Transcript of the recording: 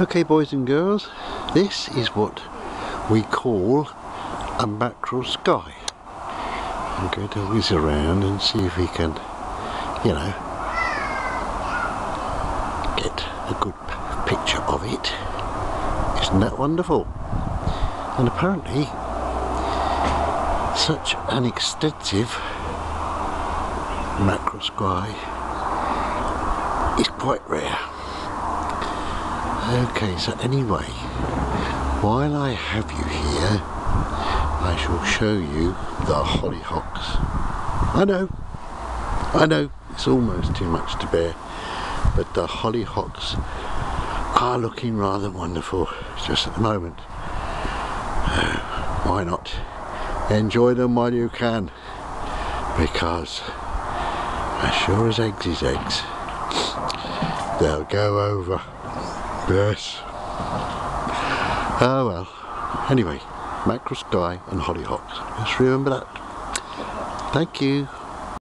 Okay boys and girls, this is what we call a mackerel sky. I'm going to whiz around and see if we can, you know, get a good picture of it. Isn't that wonderful? And apparently, such an extensive mackerel sky is quite rare. Okay, so anyway, while I have you here, I shall show you the hollyhocks. I know, I know, it's almost too much to bear, but the hollyhocks are looking rather wonderful just at the moment. Uh, why not? Enjoy them while you can, because as sure as eggs is eggs, they'll go over. Yes. Oh well. Anyway, mackerel sky and hollyhocks. Just remember that. Thank you.